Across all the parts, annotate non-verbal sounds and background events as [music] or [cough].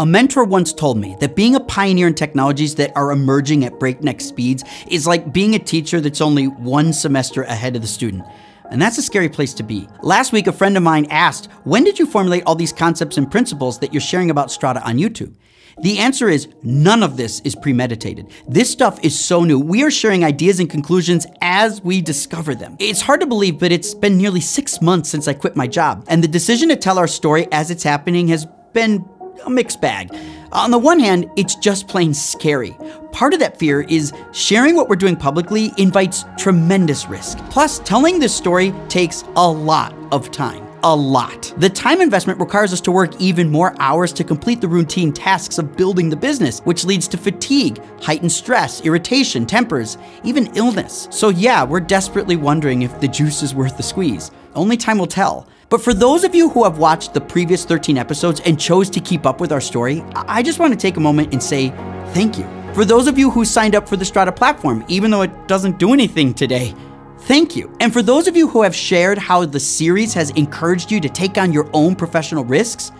A mentor once told me that being a pioneer in technologies that are emerging at breakneck speeds is like being a teacher that's only one semester ahead of the student. And that's a scary place to be. Last week, a friend of mine asked, When did you formulate all these concepts and principles that you're sharing about Strada on YouTube? The answer is none of this is premeditated. This stuff is so new. We are sharing ideas and conclusions as we discover them. It's hard to believe, but it's been nearly six months since I quit my job. And the decision to tell our story as it's happening has been a mixed bag. On the one hand, it's just plain scary. Part of that fear is sharing what we're doing publicly invites tremendous risk. Plus, telling this story takes a lot of time a lot. The time investment requires us to work even more hours to complete the routine tasks of building the business, which leads to fatigue, heightened stress, irritation, tempers, even illness. So yeah, we're desperately wondering if the juice is worth the squeeze. Only time will tell. But for those of you who have watched the previous 13 episodes and chose to keep up with our story, I just want to take a moment and say thank you. For those of you who signed up for the Strada platform, even though it doesn't do anything today, thank you. And for those of you who have shared how the series has encouraged you to take on your own professional risks,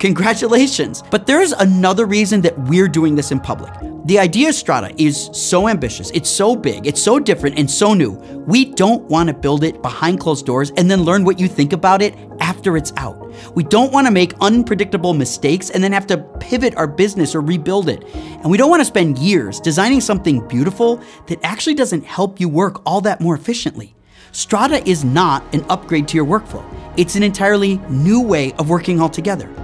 Congratulations. But there's another reason that we're doing this in public. The idea Strada is so ambitious, it's so big, it's so different and so new. We don't want to build it behind closed doors and then learn what you think about it after it's out. We don't want to make unpredictable mistakes and then have to pivot our business or rebuild it. And we don't want to spend years designing something beautiful that actually doesn't help you work all that more efficiently. Strada is not an upgrade to your workflow. It's an entirely new way of working altogether.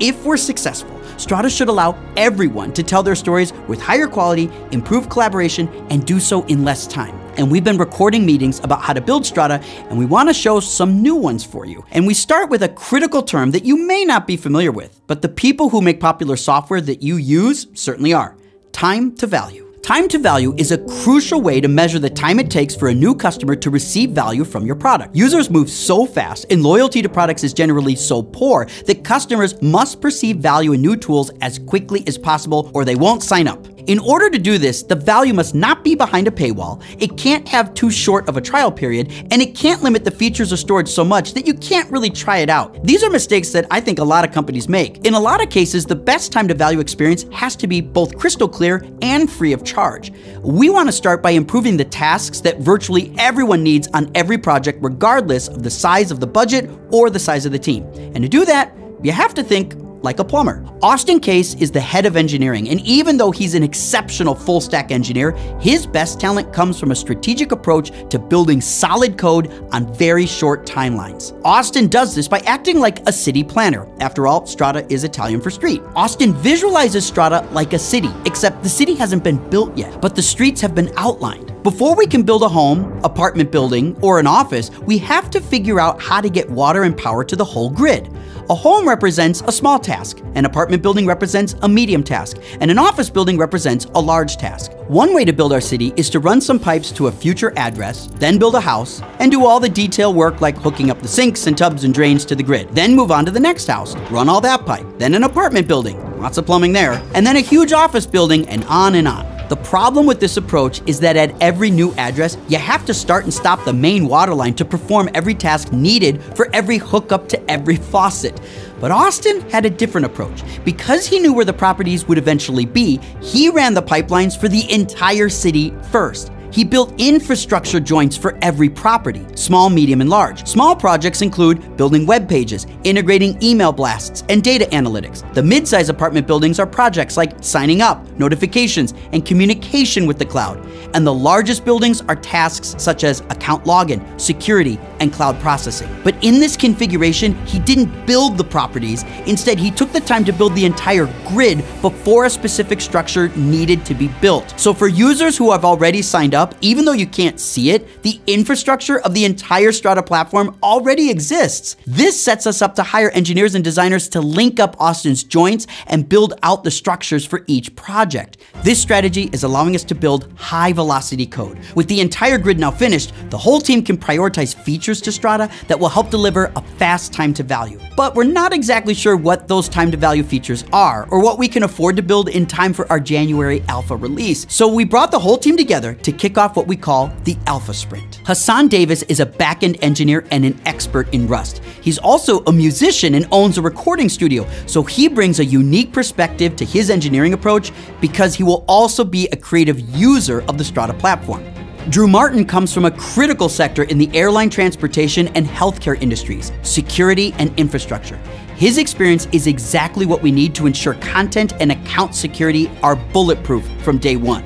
If we're successful, Strada should allow everyone to tell their stories with higher quality, improved collaboration, and do so in less time. And we've been recording meetings about how to build Strada, and we want to show some new ones for you. And we start with a critical term that you may not be familiar with, but the people who make popular software that you use certainly are time to value. Time to value is a crucial way to measure the time it takes for a new customer to receive value from your product. Users move so fast and loyalty to products is generally so poor that customers must perceive value in new tools as quickly as possible or they won't sign up. In order to do this, the value must not be behind a paywall, it can't have too short of a trial period, and it can't limit the features of storage so much that you can't really try it out. These are mistakes that I think a lot of companies make. In a lot of cases, the best time to value experience has to be both crystal clear and free of charge. We want to start by improving the tasks that virtually everyone needs on every project, regardless of the size of the budget or the size of the team. And to do that, you have to think like a plumber. Austin Case is the head of engineering, and even though he's an exceptional full stack engineer, his best talent comes from a strategic approach to building solid code on very short timelines. Austin does this by acting like a city planner. After all, Strada is Italian for street. Austin visualizes Strada like a city, except the city hasn't been built yet, but the streets have been outlined. Before we can build a home, apartment building, or an office, we have to figure out how to get water and power to the whole grid. A home represents a small task, an apartment building represents a medium task, and an office building represents a large task. One way to build our city is to run some pipes to a future address, then build a house, and do all the detail work like hooking up the sinks and tubs and drains to the grid. Then move on to the next house, run all that pipe, then an apartment building, lots of plumbing there, and then a huge office building, and on and on. The problem with this approach is that at every new address, you have to start and stop the main water line to perform every task needed for every hookup to every faucet. But Austin had a different approach. Because he knew where the properties would eventually be, he ran the pipelines for the entire city first. He built infrastructure joints for every property, small, medium, and large. Small projects include building web pages, integrating email blasts, and data analytics. The mid-size apartment buildings are projects like signing up, notifications, and communication with the cloud. And the largest buildings are tasks such as account login, security, and cloud processing. But in this configuration, he didn't build the properties. Instead, he took the time to build the entire grid before a specific structure needed to be built. So for users who have already signed up, up, even though you can't see it, the infrastructure of the entire Strada platform already exists. This sets us up to hire engineers and designers to link up Austin's joints and build out the structures for each project. This strategy is allowing us to build high velocity code. With the entire grid now finished, the whole team can prioritize features to Strada that will help deliver a fast time to value. But we're not exactly sure what those time to value features are or what we can afford to build in time for our January alpha release. So we brought the whole team together to kick off what we call the Alpha Sprint. Hassan Davis is a backend engineer and an expert in Rust. He's also a musician and owns a recording studio, so he brings a unique perspective to his engineering approach because he will also be a creative user of the Strada platform. Drew Martin comes from a critical sector in the airline transportation and healthcare industries, security and infrastructure. His experience is exactly what we need to ensure content and account security are bulletproof from day one.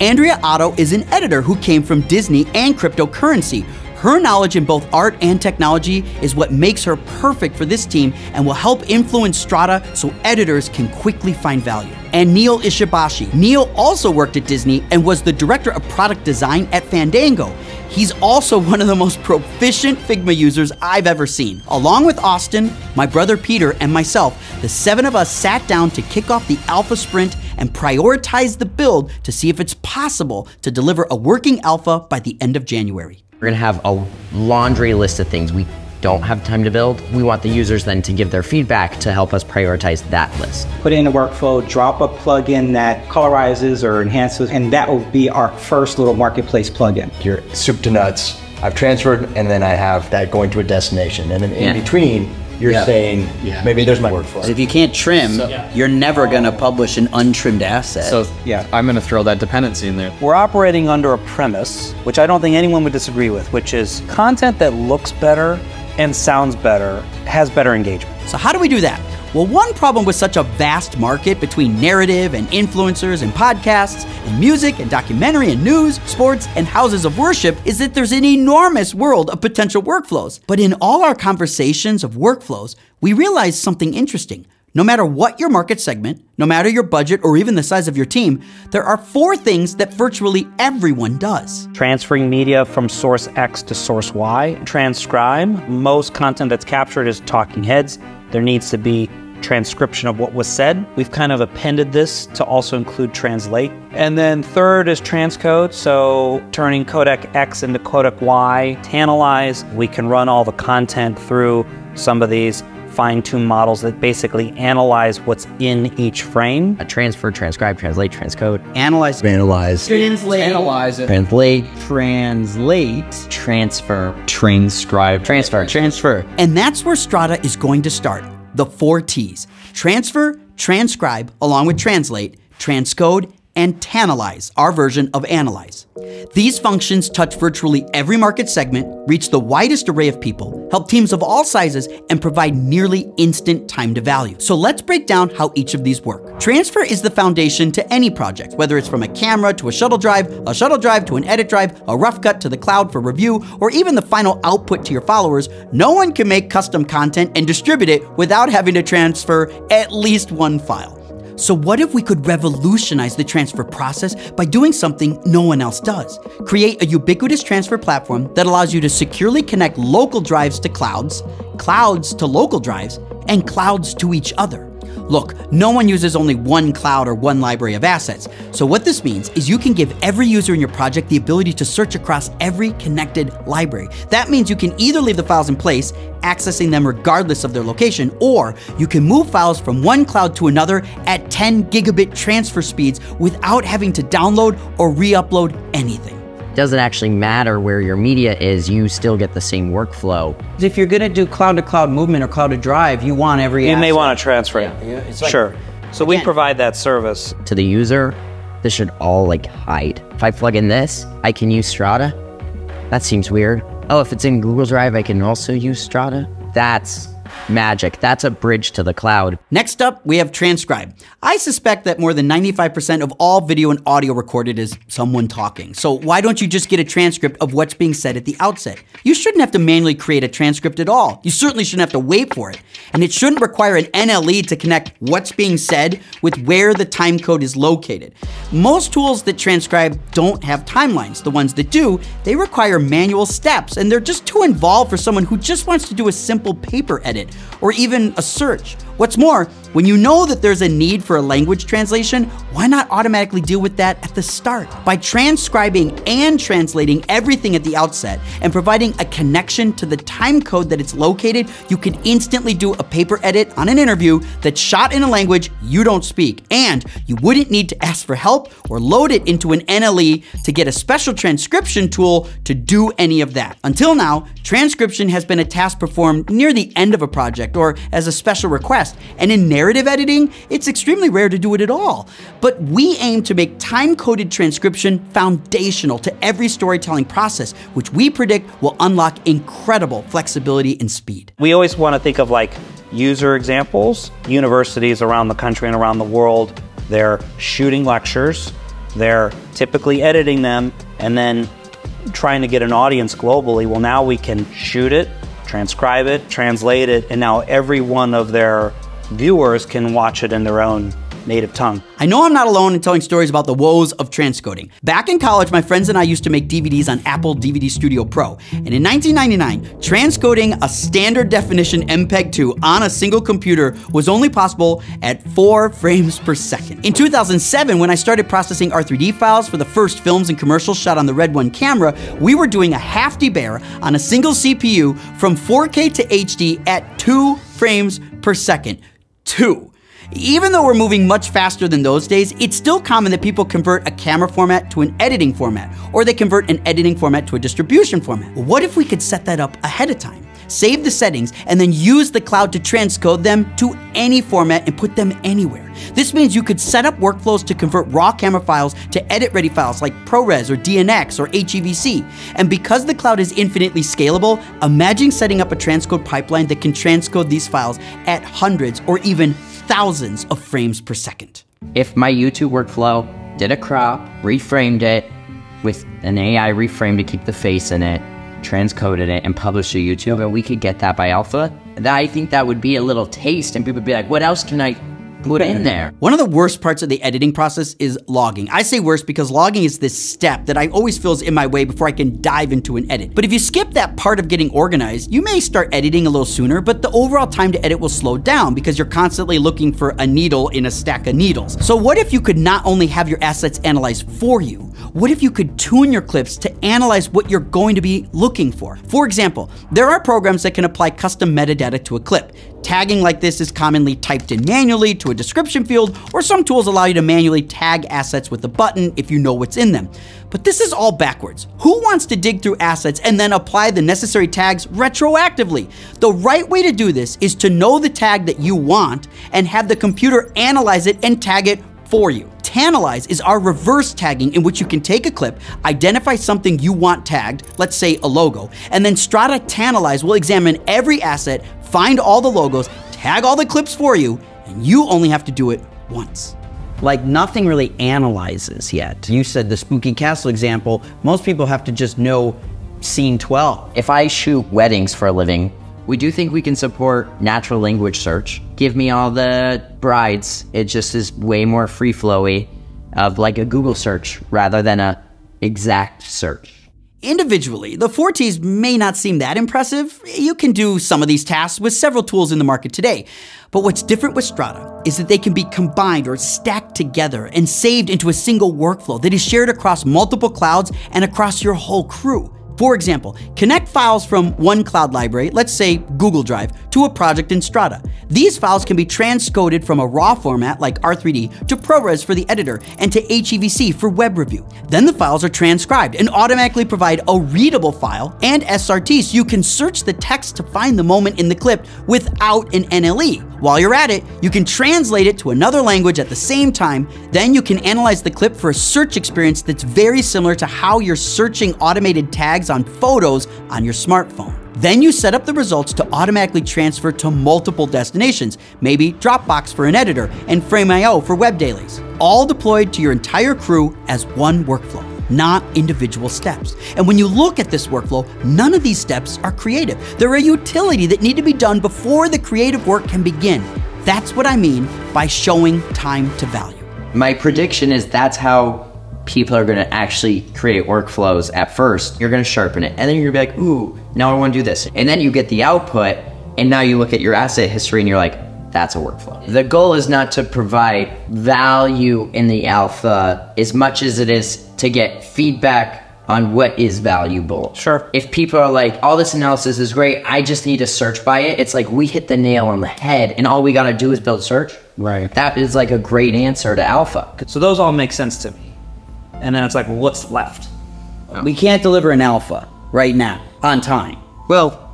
Andrea Otto is an editor who came from Disney and cryptocurrency. Her knowledge in both art and technology is what makes her perfect for this team and will help influence Strada so editors can quickly find value. And Neil Ishibashi. Neil also worked at Disney and was the director of product design at Fandango. He's also [laughs] one of the most proficient Figma users I've ever seen. Along with Austin, my brother Peter, and myself, the seven of us sat down to kick off the Alpha Sprint and prioritize the build to see if it's possible to deliver a working alpha by the end of January. We're gonna have a laundry list of things we don't have time to build. We want the users then to give their feedback to help us prioritize that list. Put in a workflow, drop a plugin that colorizes or enhances, and that will be our first little marketplace plugin. You're soup to nuts. I've transferred, and then I have that going to a destination, and then in Yeah. between, you're Yeah. saying, yeah. maybe there's my workflow. If you can't trim, you're never gonna publish an untrimmed asset. So Yeah. I'm going to throw that dependency in there. We're operating under a premise, which I don't think anyone would disagree with, which is content that looks better and sounds better has better engagement. So, how do we do that? Well, one problem with such a vast market between narrative and influencers and podcasts and music and documentary and news, sports and houses of worship is that there's an enormous world of potential workflows. But in all our conversations of workflows, we realize something interesting. No matter what your market segment, no matter your budget or even the size of your team, there are four things that virtually everyone does. Transferring media from source X to source Y. Transcribe. Most content that's captured is talking heads. There needs to be transcription of what was said. We've kind of appended this to also include translate. And then third is transcode, so turning codec X into codec Y. Tanalyze, we can run all the content through some of these fine-tuned models that basically analyze what's in each frame. A transfer, transcribe, translate, transcode, Analyze, Analyze. translate, Analyze translate, translate, Transfer. Transcribe. transfer. transfer. And that's where Strada is going to start. The four T's transfer, transcribe, along with translate, transcode, and tanalyze, our version of analyze. These functions touch virtually every market segment, reach the widest array of people, help teams of all sizes, and provide nearly instant time to value. So let's break down how each of these work. Transfer is the foundation to any project, whether it's from a camera to a shuttle drive, a shuttle drive to an edit drive, a rough cut to the cloud for review, or even the final output to your followers. No one can make custom content and distribute it without having to transfer at least one file. So, what if we could revolutionize the transfer process by doing something no one else does? Create a ubiquitous transfer platform that allows you to securely connect local drives to clouds, clouds to local drives, and clouds to each other. Look, no one uses only one cloud or one library of assets. So, what this means is you can give every user in your project the ability to search across every connected library. That means you can either leave the files in place, accessing them regardless of their location, or you can move files from one cloud to another at 10 gigabit transfer speeds without having to download or re upload anything. Doesn't actually matter where your media is, you still get the same workflow. If you're gonna do cloud to cloud movement or cloud to drive, you want every And they asset. want to transfer it. it's like- sure. So we provide that service. To the user, this should all like hide. If I plug in this, I can use Strada. That seems weird. Oh, if it's in Google Drive, I can also use Strada. That's magic. That's a bridge to the cloud. Next up, we have transcribe. I suspect that more than 95% of all video and audio recorded is someone talking. So why don't you just get a transcript of what's being said at the outset? You shouldn't have to manually create a transcript at all. You certainly shouldn't have to wait for it. And it shouldn't require an NLE to connect what's being said with where the time code is located. Most tools that transcribe don't have timelines. The ones that do, they require manual steps and they're just too involved for someone who just wants to do a simple paper edit or even a search. What's more, when you know that there's a need for a language translation, why not automatically deal with that at the start? By transcribing and translating everything at the outset and providing a connection to the time code that it's located, you can instantly do a paper edit on an interview that's shot in a language you don't speak. And you wouldn't need to ask for help or load it into an NLE to get a special transcription tool to do any of that. Until now, transcription has been a task performed near the end of a project or as a special request. And in narrative editing, it's extremely rare to do it at all. But we aim to make time-coded transcription foundational to every storytelling process, which we predict will unlock incredible flexibility and speed. We always want to think of like user examples. Universities around the country and around the world, they're shooting lectures, they're typically editing them, and then trying to get an audience globally. Well, now we can shoot it, transcribe it, translate it, and now every one of their viewers can watch it in their own native tongue. I know I'm not alone in telling stories about the woes of transcoding. Back in college, my friends and I used to make DVDs on Apple DVD Studio Pro. And in 1999, transcoding a standard definition MPEG 2 on a single computer was only possible at 4 frames per second. In 2007, when I started processing R3D files for the first films and commercials shot on the Red One camera, we were doing a half debayer on a single CPU from 4K to HD at 2 frames per second. 2. Even though we're moving much faster than those days, it's still common that people convert a camera format to an editing format, or they convert an editing format to a distribution format. What if we could set that up ahead of time? Save the settings, and then use the cloud to transcode them to any format and put them anywhere. This means you could set up workflows to convert raw camera files to edit ready files like ProRes or DNX or HEVC. And because the cloud is infinitely scalable, imagine setting up a transcode pipeline that can transcode these files at hundreds or even thousands of frames per second. If my YouTube workflow did a crop, reframed it with an AI reframe to keep the face in it, transcoded it, and published to YouTube, and we could get that by alpha, I think that would be a little taste, and people would be like, what else can I put in there. One of the worst parts of the editing process is logging. I say worst because logging is this step that I always feels in my way before I can dive into an edit. But if you skip that part of getting organized, you may start editing a little sooner, but the overall time to edit will slow down because you're constantly looking for a needle in a stack of needles. So what if you could not only have your assets analyzed for you, what if you could tune your clips to analyze what you're going to be looking for? For example, there are programs that can apply custom metadata to a clip. Tagging like this is commonly typed in manually to a description field, or some tools allow you to manually tag assets with a button if you know what's in them. But this is all backwards. Who wants to dig through assets and then apply the necessary tags retroactively? The right way to do this is to know the tag that you want and have the computer analyze it and tag it for you. Tanalyze is our reverse tagging in which you can take a clip, identify something you want tagged, let's say a logo, and then Strada Tanalyze will examine every asset, find all the logos, tag all the clips for you, and you only have to do it once. Like nothing really analyzes yet. You said the Spooky Castle example, most people have to just know scene 12. If I shoot weddings for a living, we do think we can support natural language search. Give me all the brides. It just is way more free flowy of like a Google search rather than a exact search. Individually, the 4Ts may not seem that impressive. You can do some of these tasks with several tools in the market today. But what's different with Strada is that they can be combined or stacked together and saved into a single workflow that is shared across multiple clouds and across your whole crew. For example, connect files from one cloud library, let's say Google Drive, to a project in Strada. These files can be transcoded from a RAW format like R3D to ProRes for the editor and to HEVC for web review. Then the files are transcribed and automatically provide a readable file and SRT so you can search the text to find the moment in the clip without an NLE. While you're at it, you can translate it to another language at the same time. Then you can analyze the clip for a search experience that's very similar to how you're searching automated tags on photos on your smartphone. Then you set up the results to automatically transfer to multiple destinations, maybe Dropbox for an editor and Frame.io for web dailies, all deployed to your entire crew as one workflow not individual steps. And when you look at this workflow, none of these steps are creative. They're a utility that need to be done before the creative work can begin. That's what I mean by showing time to value. My prediction is that's how people are going to actually create workflows at first. You're going to sharpen it. And then you're going to be like, ooh, now I want to do this. And then you get the output. And now you look at your asset history and you're like, That's a workflow. The goal is not to provide value in the alpha as much as it is to get feedback on what is valuable. Sure. If people are like, all this analysis is great, I just need to search by it, it's like we hit the nail on the head and all we gotta do is build search. Right. That is like a great answer to alpha. So those all make sense to me. And then it's like, well, what's left? We can't deliver an alpha right now on time. Well,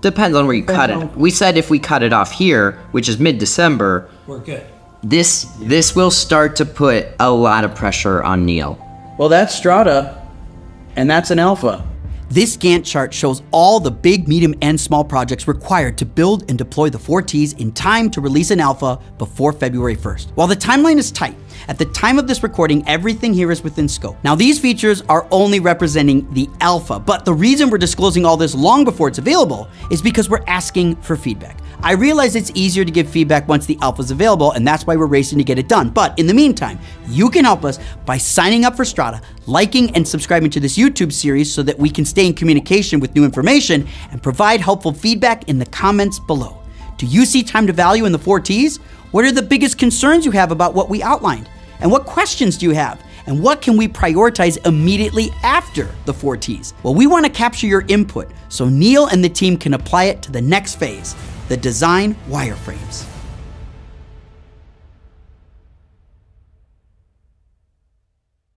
depends on where you cut it. We said if we cut it off here, which is mid-December, We're good. this this will start to put a lot of pressure on Neil. Well, that's Strada, and that's an alpha. This Gantt chart shows all the big, medium, and small projects required to build and deploy the 4Ts in time to release an alpha before February 1st. While the timeline is tight, at the time of this recording, everything here is within scope. Now, these features are only representing the alpha, but the reason we're disclosing all this long before it's available is because we're asking for feedback. I realize it's easier to give feedback once the alpha is available, and that's why we're racing to get it done. But in the meantime, you can help us by signing up for Strada, liking and subscribing to this YouTube series so that we can stay in communication with new information and provide helpful feedback in the comments below. Do you see time to value in the four T's? What are the biggest concerns you have about what we outlined? And what questions do you have? And what can we prioritize immediately after the four T's? Well, we want to capture your input so Neil and the team can apply it to the next phase the design wireframes.